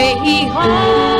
way home.